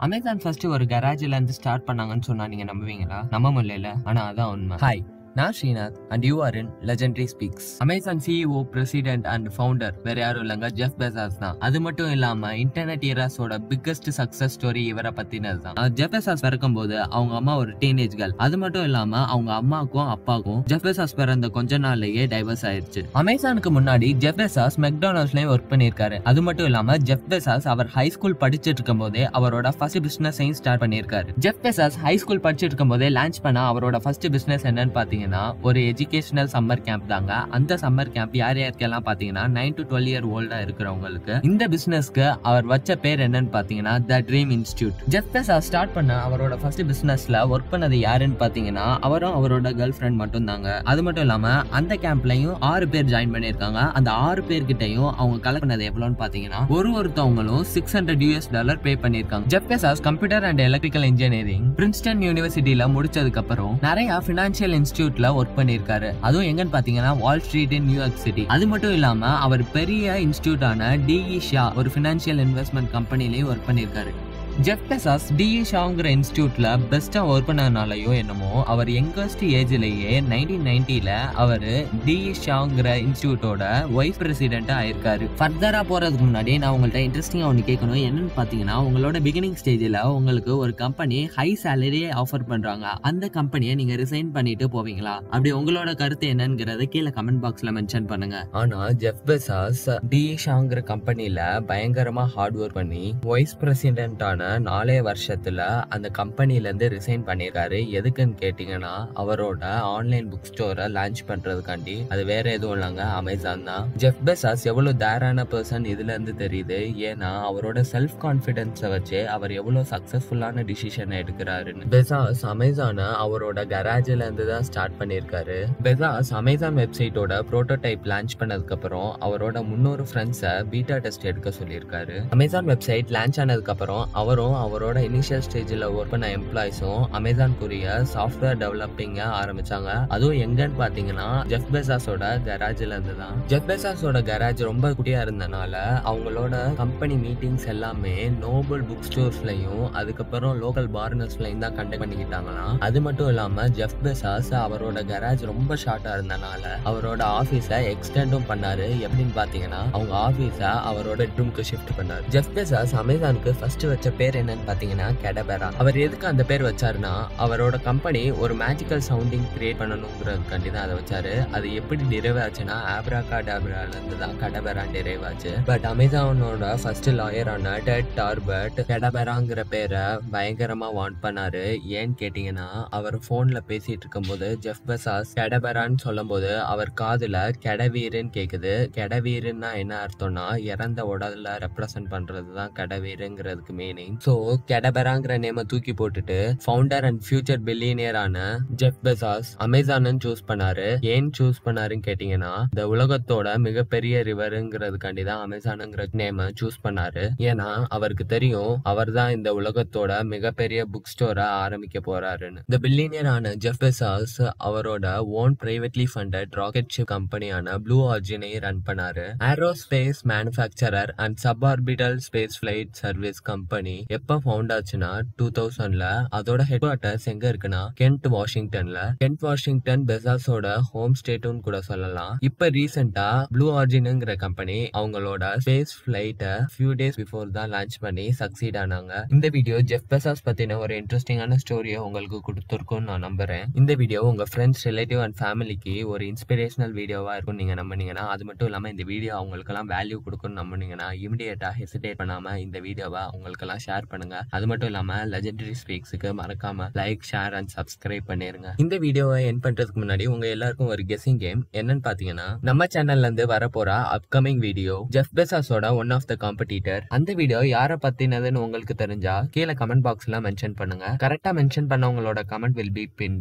Amazon first ஒரு கராஜ்ல இருந்து start பண்ணாங்கன்னு சொன்னா நீங்க நம்புவீங்களா? நம்ப முடியல. ஆனா அதான் உண்மை. ஹாய் நான் Srinath and you are in legendary speaks Amazon CEO president and founder வேற யாரும் இல்லைங்க ஜெஃப் பெசாஸ் தான். அது மட்டும் இல்லாம இன்டர்நெட் இயராஸோட பிக்கஸ்ட் சக்சஸ் ஸ்டோரி இவரை பத்தினது தான் ஜெஃப் பெசாஸ் பிறக்கும் போது அவங்க அம்மா ஒரு டீனேஜ் கேர்ள் அது மட்டும் இல்லாம அவங்க அம்மாக்கும் அப்பாவுக்கும் ஜெஃப் பெசாஸ் பிறந்த கொஞ்ச நாள்லயே டைவர்ஸ் ஆயிடுச்சு அமேசானுக்கு முன்னாடி ஜெஃப் பெசாஸ் மெக்டானல்ட்ஸ்லயும் ஒர்க் பண்ணியிருக்காரு. அது மட்டும் இல்லாம ஜெஃப் பெசாஸ் அவர் ஹை ஸ்கூல் படிச்சுட்டு இருக்கும் போதே அவரோட ஃபர்ஸ்ட் பிசினஸையும் ஸ்டார்ட் பண்ணியிருக்காரு. ஜெஃப் பெசாஸ் ஹை ஸ்கூல் படிச்சுட்டு இருக்கும் போதே லான்ச் பண்ண அவரோட ஃபர்ஸ்ட் பிசினஸ் என்னன்னு பாத்தீங்கன்னா ஒரு எஜுகேஷனல் சம்மர் கேம்ப் தாங்க. அந்த சம்மர் கேம்ப் யார் யாருக்கெல்லாம் பாத்தீங்கன்னா நைன் டு டுவெல் இயர் ஓல்டாக இருக்கிறவங்களுக்கு இந்த பிஸ்னஸ்க்கு அவர் வச்ச பேர் என்னன்னு பாத்தீங்கன்னா the dream institute Jeff Bezos start பண்ண அவரோட ஃபர்ஸ்ட் பிஸ்னஸ்ல ஒர்க் பண்ணது யாருன்னு பார்த்தீங்கன்னா அவரும் அவரோட கேர்ள் ஃப்ரெண்ட் மட்டும் தாங்க அது மட்டும் இல்லாம அந்த கேம்ப்லயும் ஆறு பேர் ஜாயின் பண்ணிருக்காங்க அந்த ஆறு பேர்கிட்டயும் அவங்க கலெக்ட் பண்ணது எவ்வளோன்னு பாத்தீங்கன்னா ஒரு ஒருத்தவங்களும் six hundred US dollar pay பண்ணிருக்காங்க Jeff Bezos computer and electrical engineering Princeton யூனிவர்சிட்டியில் முடிச்சதுக்கப்புறம் நிறைய ஃபினான்ஷியல் இன்ஸ்டியூட் இன்ஸ்டியூட்ல ஒர்க் பண்ணிருக்காரு அதுவும் எங்கன்னு பாத்தீங்கன்னா Wall Street in New York city அது மட்டும் இல்லாம அவர் பெரிய இன்ஸ்டியூட்டான டிஇ ஷா ஒரு பினான்சியல் இன்வெஸ்ட்மெண்ட் கம்பெனிலையும் ஒர்க் பண்ணிருக்காரு ஜெஃப் பெசாஸ் டிஇ ஷாங்கிற இன்ஸ்டியூட்ல பெஸ்டா ஒர்க் பண்ணனாலயோ என்னமோ அவர் யங்கஸ்ட் ஏஜ்லயே நைன்டீன் நைன்டில அவர் டிஇ ஷாங்கிற இன்ஸ்டியூட்டோட வைஸ் பிரசிடென்டா ஆயிருக்காரு. ஃபர்தரா போறதுக்கு முன்னாடி நான் உங்கள்ட்ட இன்ட்ரெஸ்டிங்கா ஒன்று கேட்கணும். என்னன்னு பாத்தீங்கன்னா உங்களோட பிகினிங் ஸ்டேஜ்ல உங்களுக்கு ஒரு கம்பெனி ஹை சேலரியே ஆஃபர் பண்றாங்க. அந்த கம்பெனியை நீங்க ரிசைன் பண்ணிட்டு போவீங்களா? அப்படி உங்களோட கருத்து என்னங்கிறத கீழே கமெண்ட் பாக்ஸ்ல மென்ஷன் பண்ணுங்க. ஆனா ஜெஃப் பெசாஸ் டிஇ ஷாங்கிற கம்பெனில பயங்கரமா ஹார்ட் ஒர்க் பண்ணி வைஸ் பிரசிடென்டான நாலே வருஷத்துல அந்த கம்பெனிலேருந்து ரிசைன் பண்ணியிருக்காரு எதுக்குன்னு கேட்டிங்கன்னா அவரோட ஆன்லைன் புக் ஸ்டோரை லான்ச் பண்ணுறதுக்காண்டி அது வேற எதுவும் இல்லைங்க அமேசான் தான். ஜெஃப் பெசாஸ் எவ்வளோ தேரான பர்சன் இதுலேருந்து தெரியுது. ஏன்னா அவரோட செல்ஃப் கான்ஃபிடென்ஸை வச்சு அவர் எவ்வளோ சக்ஸஸ்ஃபுல்லான டிசிஷன் எடுக்கிறாருன்னு. பெசாஸ் அமேசானை அவரோட கராஜ்ல இருந்து தான் ஸ்டார்ட் பண்ணியிருக்காரு பெசாஸ் அமேசான் வெப்சைட்டோட ப்ரோட்டோடைப் லான்ச் பண்ணதுக்கப்புறம் அவரோட முன்னூறு ஃப்ரெண்ட்ஸை பீட்டா டெஸ்ட் எடுக்க சொல்லியிருக்காரு. அமேசான் வெப்சைட் லான்ச் ஆனதுக்கப்புறம் அவர் அவரும் அவரோட இனிஷியல் ஸ்டேஜில் ஒர்க் பண்ண எம்ப்ளாயிஸும் அமேசான்குரிய சாஃப்ட்வேர் டெவலப்பிங்க ஆரம்பிச்சாங்க. அதுவும் எங்கன்னு பார்த்தீங்கன்னா ஜெஃப் பெசாஸோட கராஜ்ல இருந்து தான் ஜெஃப் பெசாஸோட கராஜ் ரொம்ப குட்டியா இருந்தனால அவங்களோட கம்பெனி மீட்டிங்ஸ் எல்லாமே நோபல் புக் ஸ்டோர்ஸ்லயும் அதுக்கப்புறம் லோக்கல் பார்னர்ஸ்லயும் தான் கண்டக்ட் பண்ணிக்கிட்டாங்களாம். அது மட்டும் இல்லாம ஜெஃப் பெசாஸ் அவரோட கராஜ் ரொம்ப ஷார்ட்டா இருந்தனால அவரோட ஆஃபீஸை எக்ஸ்டெண்டும் பண்ணாரு. எப்படின்னு பாத்தீங்கன்னா அவங்க ஆஃபீஸை அவரோட பெட்ரூம்க்கு ஷிஃப்ட் பண்ணாரு. ஜெஃப் பெசாஸ் அமேசானுக்கு ஃபர்ஸ்ட் வச்ச பேர் என்னன்னு பாத்தீங்கன்னா கெடபெரா. அவர் எதுக்கு அந்த பேர் வச்சாருன்னா அவரோட கம்பெனி ஒரு மேஜிக்கல் சவுண்டிங் கிரியேட் பண்ணணுங்கிறதுக்காண்டி தான் அதை வச்சாரு. அது எப்படி டிரைவ் ஆச்சுன்னா ஆப்ராகா டாப்ரால இருந்து தான் கடபெரா டிரைவ் ஆச்சு பட் அமேசானோட ஃபர்ஸ்ட் லாயரான டெட் டார்பர்ட் கெடபெராங்கிற பேரை பயங்கரமா வாண்ட் பண்ணாரு. ஏன்னு கேட்டீங்கன்னா அவர் போன்ல பேசிட்டு இருக்கும்போது ஜெஃப் பெசாஸ் கெடபெரான்னு சொல்லும்போது அவர் காதுல கெடவீருன்னு கேக்குது. கெடவீருன்னா என்ன அர்த்தம்னா இறந்த உடல்ல ரெப்ரசன்ட் பண்ணுறது தான் கெடவீருங்கிறதுக்கு மீனிங் ஸோ கெடபெராங்கிற நேம தூக்கி போட்டுட்டு ஃபவுண்டர் அண்ட் ஃபியூச்சர் பில்லியனியரான ஜெஃப் பெசாஸ் அமேசான் சூஸ் பண்ணாரு. ஏன் சூஸ் பண்ணாருன்னு கேட்டீங்கன்னா இந்த உலகத்தோட மிகப்பெரிய ரிவருங்கிறதுக்காண்டி தான் அமேசானுங்கிற நேம சூஸ் பண்ணாரு. ஏன்னா அவருக்கு தெரியும் அவர் தான் இந்த உலகத்தோட மிகப்பெரிய புக் ஸ்டோரை ஆரம்பிக்க போறாருன்னு. இந்த பில்லியனியரான ஜெஃப் பெசாஸ் அவரோட own privately funded rocket ship கம்பெனியான blue ஆர்ஜினை ரன் பண்ணாரு. Aerospace manufacturer and suborbital space flight service company எப்ப ஃபவுண்ட் ஆச்சுன்னா டூ தௌசண்ட்ல அதோட ஹெட் குவார்ட்டர்ஸ் எங்க இருக்குன்னா கென்ட் வாஷிங்டன்ல கென்ட் வாஷிங்டன் பெசாஸோட ஹோம் ஸ்டேட்டும் கூட சொல்லலாம். இப்ப ரீசெண்டா ப்ளூ ஆர்ஜினுங்கிற கம்பெனி அவங்களோட ஸ்பேஸ் ஃபிளைட்டை ஃபியூ டேஸ் பிஃபோர் தான் லான்ச் பண்ணி சக்சீட் ஆனாங்க. இந்த வீடியோ ஜெஃப் பெசாஸ் பத்தின ஒரு இன்ட்ரெஸ்டிங்கான ஸ்டோரியை உங்களுக்கு கொடுத்துருக்கும்னு நான் நம்புறேன். இந்த வீடியோ உங்க ஃப்ரெண்ட்ஸ் ரிலேட்டிவ் அண்ட் ஃபேமிலிக்கு ஒரு இன்ஸ்பிரேஷனல் வீடியோவா இருக்கும் நீங்க நம்பினீங்கன்னா அது மட்டும் இல்லாம இந்த வீடியோ அவங்களுக்கெல்லாம் வேல்யூ கொடுக்கும்னு நம்பினீங்கன்னா இமிடியேட்டா ஹெசிடேட் பண்ணாம இந்த வீடியோவை அவங்களுக்கெல்லாம் ஷேர் பண்ணுங்க. அது மட்டும் இல்லாம லெஜெண்டரி ஸ்பீக்ஸுக்கு மறக்காம லைக் ஷேர் அண்ட் சப்ஸ்கிரைப் பண்ணிருங்க. இந்த வீடியோவை என் பண்றதுக்கு முன்னாடி உங்க எல்லாருக்கும் ஒரு கெஸிங் கேம் என்னன்னு பாத்தீங்கன்னா நம்ம சேனல்ல இருந்து வரப்போற அப்கமிங் வீடியோ ஜெஃப் பெசாஸோட ஒன் ஆஃப் த காம்படிட்டர் அந்த வீடியோ யாரை பத்தினதுன்னு உங்களுக்கு தெரிஞ்சா கீழே கமெண்ட் பாக்ஸ்ல மென்ஷன் பண்ணுங்க. கரெக்டா மென்ஷன் பண்ணவங்களோட கமெண்ட் வில் பி பின்.